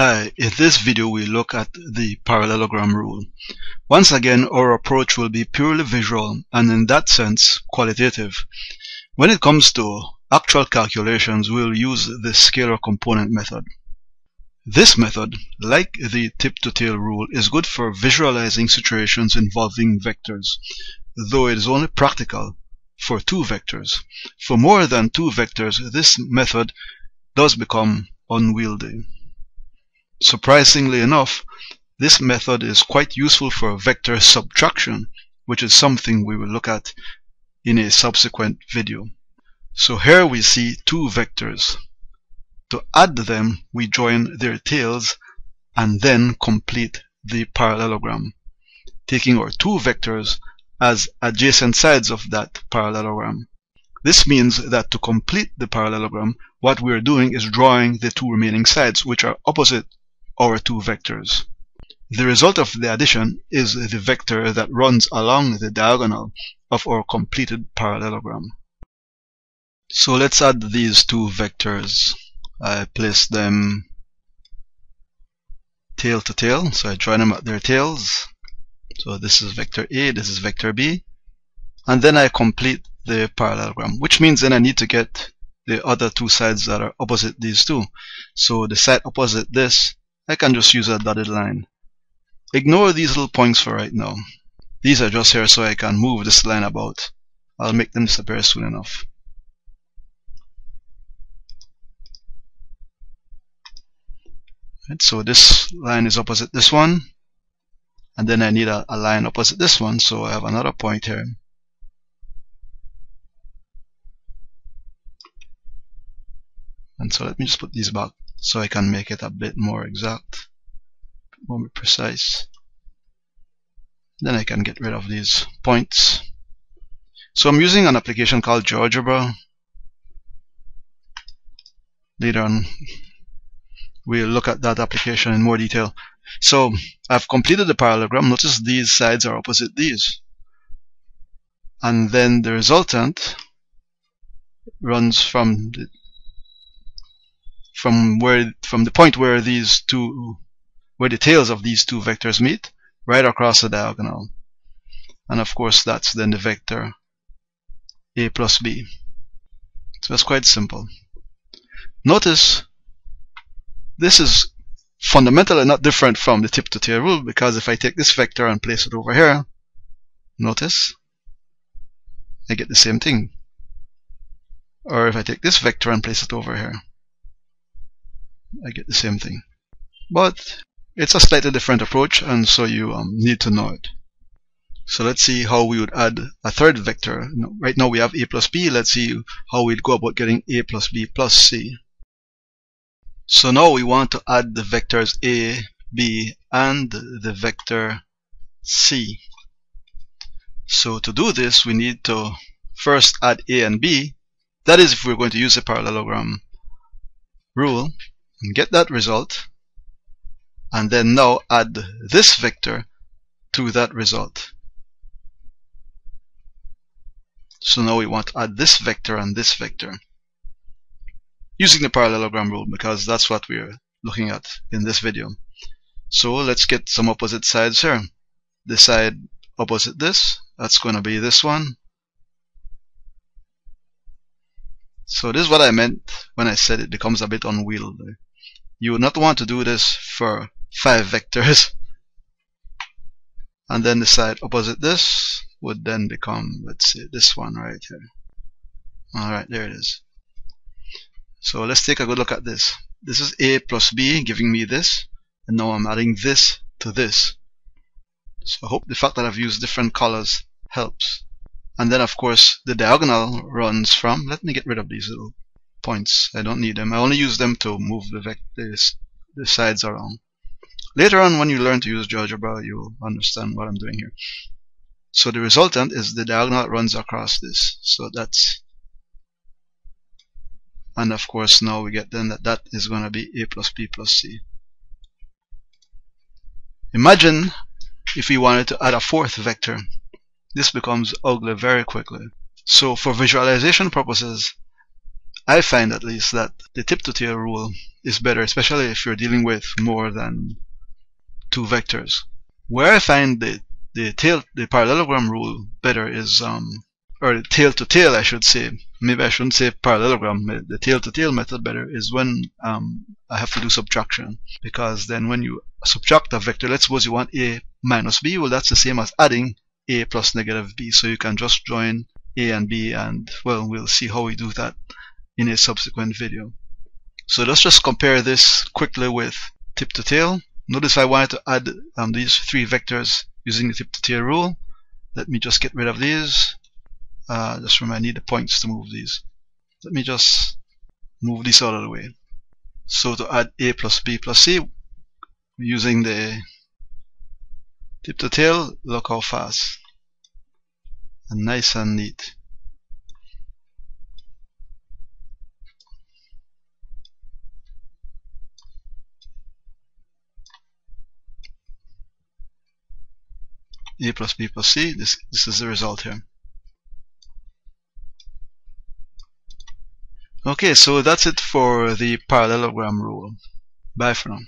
Hi, in this video we look at the parallelogram rule. Once again our approach will be purely visual and in that sense qualitative. When it comes to actual calculations we'll use the scalar component method. This method, like the tip-to-tail rule, is good for visualizing situations involving vectors, though it is only practical for two vectors. For more than two vectors this method does become unwieldy. Surprisingly enough, this method is quite useful for vector subtraction, which is something we will look at in a subsequent video. So here we see two vectors. To add them, we join their tails and then complete the parallelogram, taking our two vectors as adjacent sides of that parallelogram. This means that to complete the parallelogram, what we're doing is drawing the two remaining sides, which are opposite our two vectors. The result of the addition is the vector that runs along the diagonal of our completed parallelogram. So let's add these two vectors. I place them tail to tail, so I join them at their tails. So this is vector A, this is vector B. And then I complete the parallelogram, which means then I need to get the other two sides that are opposite these two. So the side opposite this I can just use a dotted line. Ignore these little points for right now. These are just here so I can move this line about. I'll make them disappear soon enough. Right, so this line is opposite this one and then I need a, a line opposite this one so I have another point here and so let me just put these back so I can make it a bit more exact, more precise. Then I can get rid of these points. So I'm using an application called GeoGebra. Later on, we'll look at that application in more detail. So I've completed the parallelogram. Notice these sides are opposite these. And then the resultant runs from the from where from the point where these two where the tails of these two vectors meet right across the diagonal. And of course that's then the vector a plus b. So that's quite simple. Notice this is fundamentally not different from the tip to tail rule because if I take this vector and place it over here notice I get the same thing. Or if I take this vector and place it over here I get the same thing. But it's a slightly different approach and so you um, need to know it. So let's see how we would add a third vector. Right now we have a plus b. Let's see how we'd go about getting a plus b plus c. So now we want to add the vectors a, b, and the vector c. So to do this, we need to first add a and b. That is if we're going to use the parallelogram rule and get that result and then now add this vector to that result. So now we want to add this vector and this vector using the parallelogram rule because that's what we're looking at in this video. So let's get some opposite sides here. The side opposite this, that's going to be this one. So this is what I meant when I said it becomes a bit unwieldy you would not want to do this for five vectors. And then the side opposite this would then become let's say this one right here. Alright there it is. So let's take a good look at this. This is a plus b giving me this and now I'm adding this to this. So I hope the fact that I've used different colors helps. And then of course the diagonal runs from let me get rid of these little points. I don't need them. I only use them to move the vectors, the sides around. Later on, when you learn to use GeoGebra, you'll understand what I'm doing here. So the resultant is the diagonal that runs across this. So that's, and of course now we get then that that is going to be a plus b plus c. Imagine if we wanted to add a fourth vector. This becomes ugly very quickly. So for visualization purposes, I find at least that the tip to tail rule is better, especially if you're dealing with more than two vectors. Where I find the the tail the parallelogram rule better is um or tail to tail I should say. Maybe I shouldn't say parallelogram. The tail to tail method better is when um, I have to do subtraction because then when you subtract a vector, let's suppose you want a minus b, well that's the same as adding a plus negative b. So you can just join a and b and well we'll see how we do that in a subsequent video. So let's just compare this quickly with tip to tail. Notice I wanted to add um, these three vectors using the tip to tail rule. Let me just get rid of these. Uh, just remember I need the points to move these. Let me just move this out of the way. So to add a plus b plus c using the tip to tail, look how fast and nice and neat. A plus b plus c, this, this is the result here. Okay, so that's it for the parallelogram rule. Bye for now.